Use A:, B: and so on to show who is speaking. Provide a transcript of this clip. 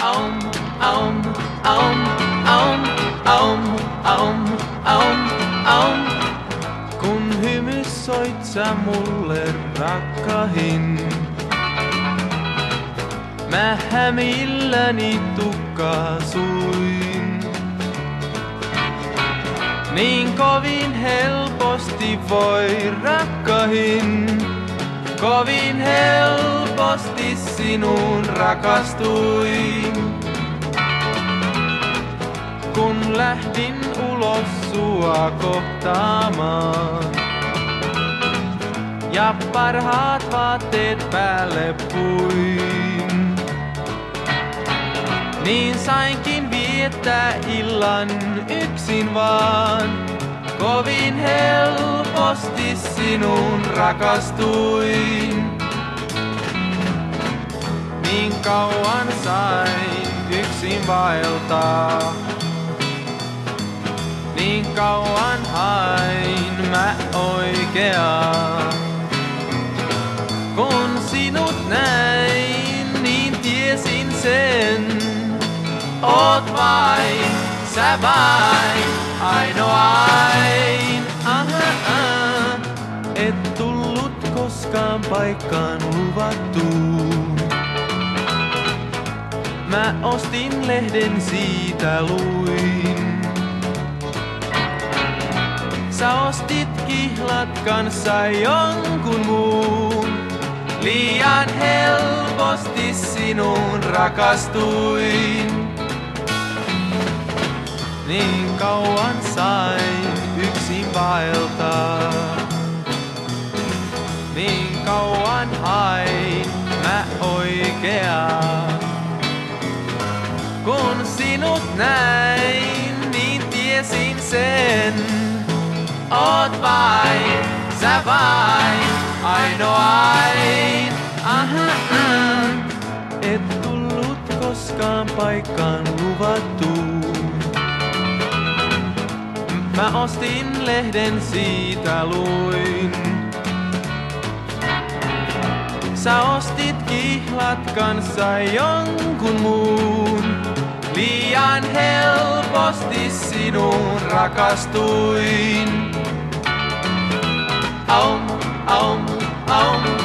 A: Aum, aum, aum, aum, aum, aum, aum, aum. Kun hymys soit sä mulle rakkahin. Mä hämilläni tukkasuin. Niin kovin helposti voi rakkahin. Kovin helposti sinuun rakastuin. Kun lähdin ulos sua kohtaamaan. Ja parhaat vaatteet päälle puin. Niin sainkin viettää illan yksin vaan. Kovin helposti sinuun rakastuin. Niin kauan sain yksin vaeltaa. Niin kauan hain mä oikeaa. Kun sinut näin, niin tiesin sen. Oot vain, sä vain, koskaan paikkaan luvattuun. Mä ostin lehden siitä luin. Sä ostit kihlat kanssa jonkun muun. Liian helposti sinuun rakastuin. Niin kauan sain yksin vaeltaa. Kun sinut näin, niin tiesin sen. Oot vain, sä vain, ainoain. Aha, aha. Et tullut koskaan paikkaan luvattuun. Mä ostin lehden siitä luin. Sä ostit matkansa jonkun muun. Liian helposti sinuun rakastuin. Aum, aum, aum.